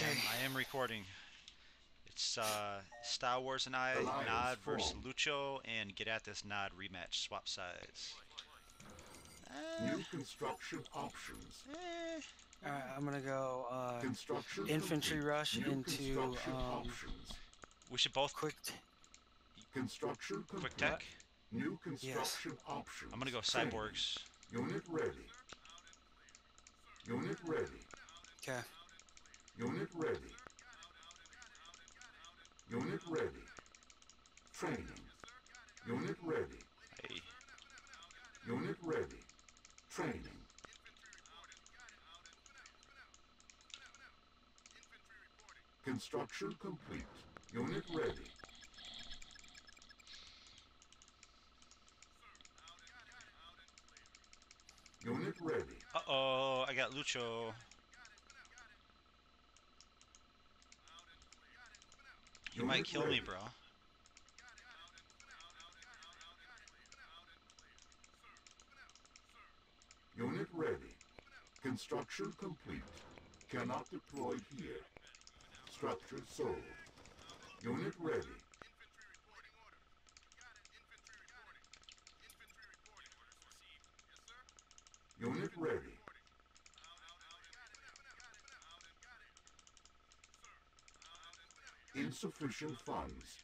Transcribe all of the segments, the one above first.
Okay. am, I am recording. It's uh, Star Wars and I, Alliance Nod versus formed. Lucho, and get at this Nod rematch. Swap sides. Eh, New construction options. eh. Alright, I'm gonna go uh, Construction Infantry complete. rush New into, construction um, options. We should both quick. T- Construction complete. quick tech. New construction options. I'm gonna go cyborgs. Unit ready. Unit ready. okay. Unit ready. Unit ready. Training. Unit ready. Hey, Unit ready. Training. Construction complete. Unit ready. Unit ready. uh oh, I got Lucho. You might kill me, bro. Unit ready. Construction complete. Cannot deploy here. Structure sold. Unit ready. Unit ready. Insufficient funds.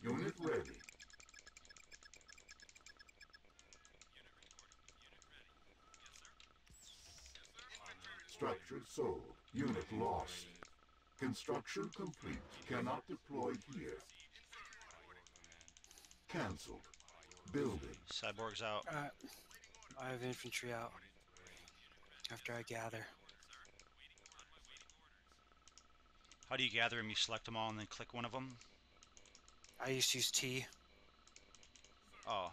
Unit ready. Structure sold. Unit lost. Construction complete. Cannot deploy here. Cancelled. Building. Cyborgs out. Alright. I have infantry out. After I gather. How do you gather them? You select them all and then click one of them? I used to use T. Oh,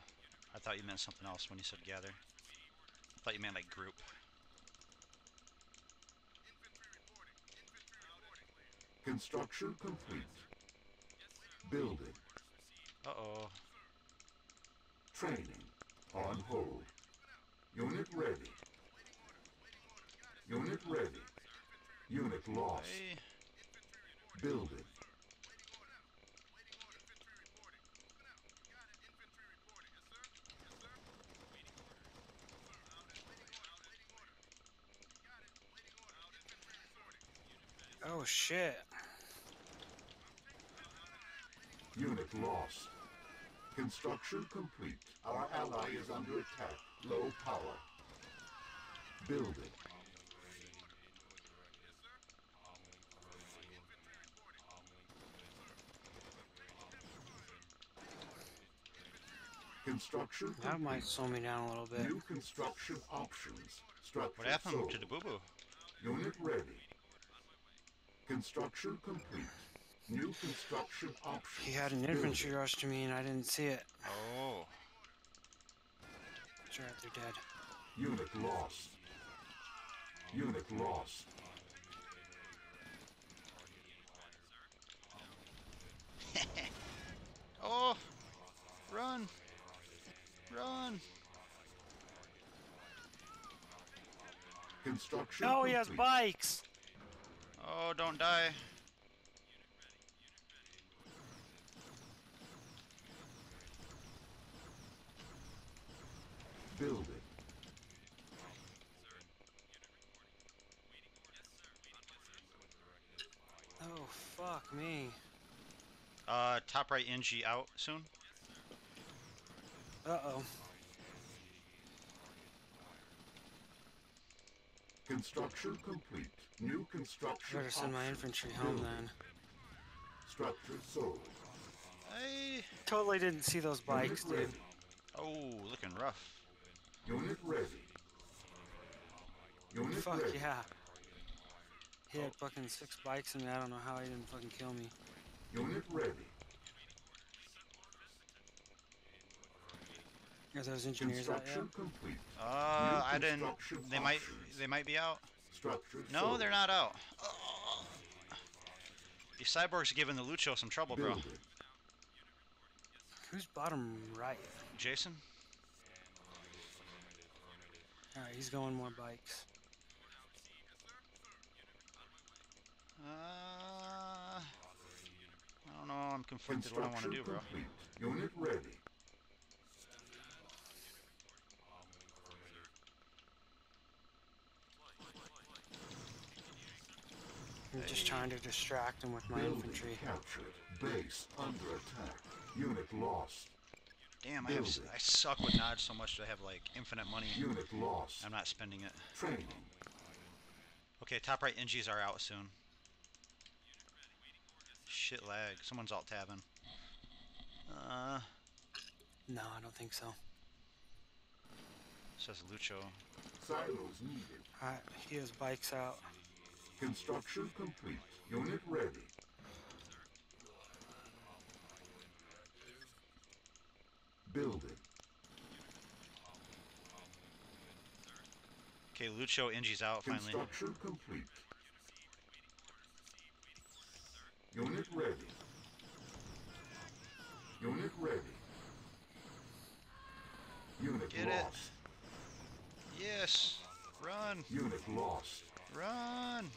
I thought you meant something else when you said gather. I thought you meant like group. Construction complete. Building. Uh-oh. Training. On hold. Unit ready. Unit ready. Unit lost. Building. Oh shit. Unit lost. Construction complete. Our ally is under attack. Low power. Building. Construction That might slow me down a little bit. New construction options. Structure what happened sold. to the boo-boo? Unit ready. Construction complete. New construction options. He had an Building. infantry rush to me and I didn't see it. Oh, It's alright, they're dead. Unit lost. Unit lost. oh, run, run. Construction Oh, he has bikes! Oh, don't die. Building. Oh, fuck me. Uh, top right NG out soon. Uh Construction complete. New construction Better send my infantry home Building. then. Structure sold. Hey. Totally didn't see those bikes, Unit dude. ready. Oh, looking rough. Unit ready. Unit Fuck ready. yeah. He had fucking six bikes in me. I don't know how he didn't fucking kill me. Unit ready. Are those engineers out Construction yet? complete. Uh, I didn't. They might. They might be out. Structure No, sold. they're not out. These cyborgs giving the Lucho some trouble, bro. Who's bottom right? Jason. Alright, he's going more bikes. Uh, I don't know. I'm conflicted what I want to do, bro. Unit ready. I'm just trying to distract him with my Building infantry. captured. Base under attack. Unit lost. Damn, I have. I suck with nods so much that I have like infinite money. Unit lost. I'm not spending it. Training. Okay, top right NGs are out soon. Shit lag. Someone's alt tabbing. Uh, No, I don't think so. says Lucho. Silos needed. Alright, he has bikes out. Construction complete. Unit ready. Building. Okay, Lucho NG's out finally. Construction complete. Unit ready. Unit ready. Unit Get it. lost. Yes! Run! Unit lost. Run!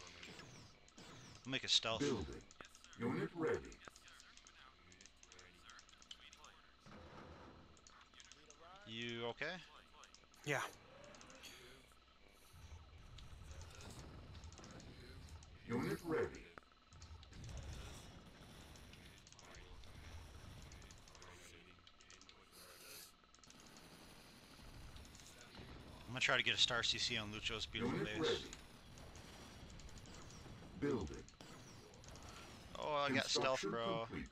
I'll make a stealth. Building. Unit ready. You okay? Yeah. Unit ready. I'm gonna try to get a star CC on Lucho's beautiful Unit base. ready. Building. I got stealth, bro. complete.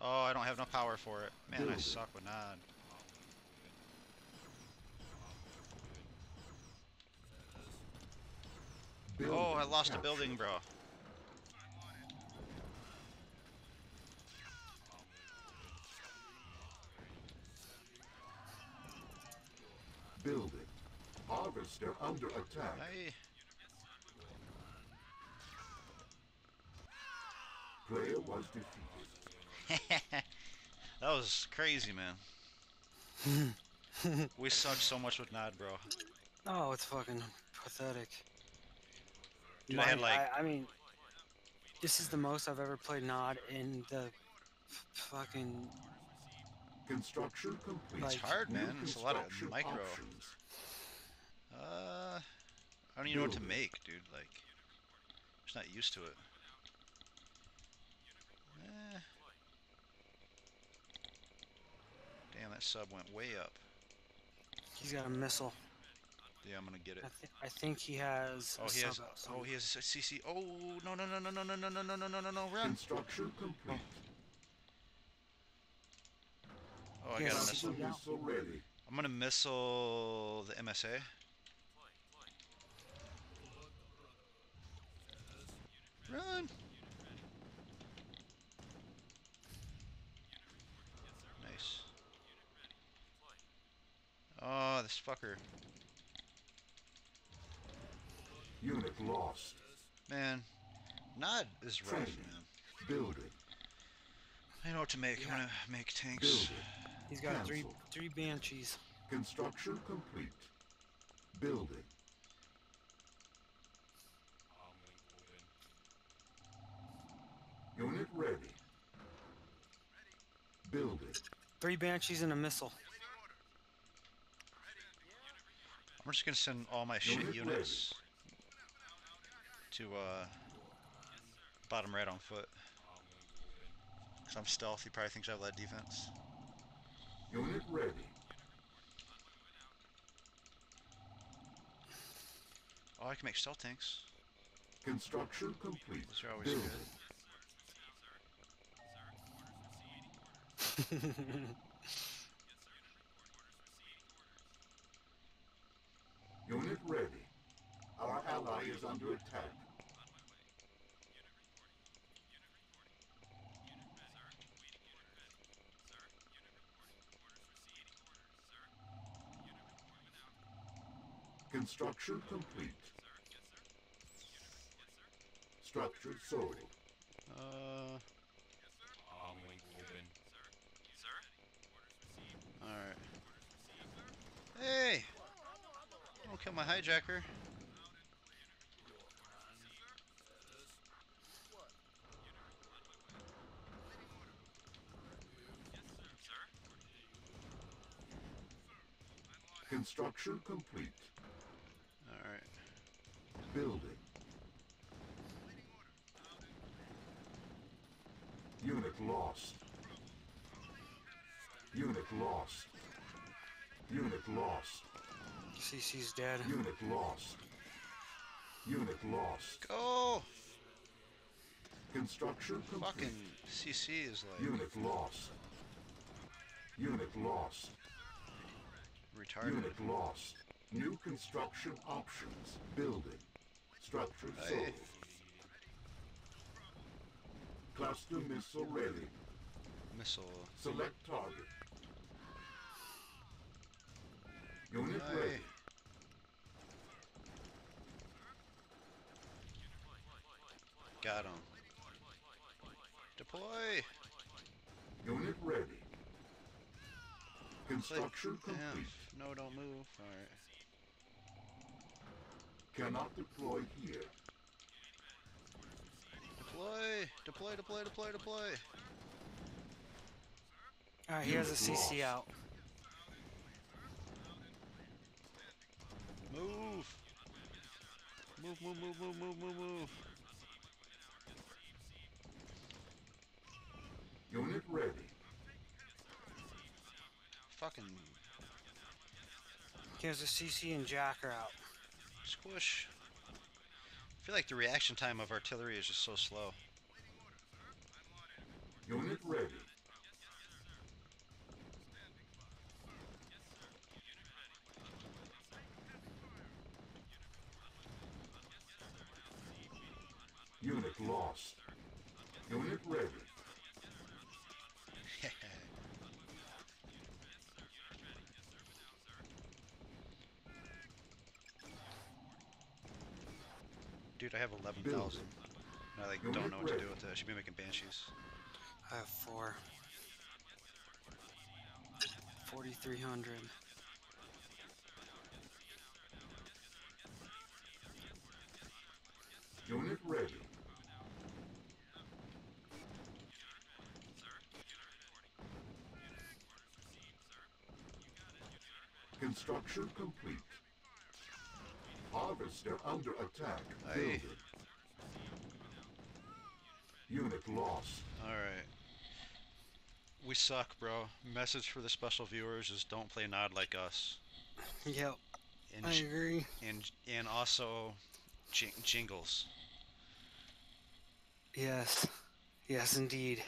Oh, I don't have no power for it. Man, I suck with nod. Oh, I lost a building, bro. Building. Harvester under attack. I was defeated. that was crazy, man. we suck so much with Nod, bro. Oh, it's fucking pathetic. Dude, I had, like- I, I mean, this is the most I've ever played Nod in the f- fucking. Construction complete. It's hard, man. It's a lot of micro. options. Uh, I don't even know what to make, dude. Like, I'm just not used to it. Eh. Damn, that sub went way up. He's got a missile. Yeah, I'm gonna get it. I, th- I think he has. Oh, a he has. sub Oh, he has a CC. Oh, no, no, no, no, no, no, no, no, no, no, no, no, no, run! Construction complete. Oh, I He got a missile. Missile ready. I'm gonna missile the MSA. Run! Oh, this fucker. Unit lost. Man, Nod is rough, Training. man. Building. I know what to make. I'm gonna make tanks. Building. He's got three Cancel. three banshees. Construction complete. Building. Unit ready. Building. Three banshees and a missile. I'm just gonna send all my shit units to uh bottom right on foot. Cause I'm stealth. He probably thinks I have that defense. Unit ready. Oh, I can make stealth tanks. Construction complete. Those are always Building. good. Unit ready. Our ally is under attack. Construction complete. Structure sold. Uh. Alright. Hey! Don't kill my hijacker. Construction complete. Alright. Building. Unit lost. Unit lost. Unit lost. CC's dead. Unit lost. Unit lost. Go! Construction complete. Fucking CC is like Unit lost. Unit lost. Retarded. Unit lost. New construction options. Building. Structure sold. Cluster missile ready. Missile. Select target. Unit Aye. ready. Got him. Deploy! Unit ready. Construction Damn. complete. No, don't move. Alright. Cannot deploy here. Deploy! Deploy, deploy, deploy, deploy! Alright, here's a CC lost. out. Move! Move, move, move, move, move, move, move. Unit ready. Fucking He has a CC and Jacker out. squish. I feel like the reaction time of artillery is just so slow. Unit ready. Unit lost. Unit ready. Dude, I have 11,000. I like don't know what to do with it. I should be making banshees. I have four. 4,300. Unit ready. Construction complete. Harvester under attack. Aye. Building. Unit lost. Alright. We suck, bro. Message for the special viewers is don't play Nod like us. Yep, And, I j- agree. and, and also jing- jingles. Yes. Yes, indeed.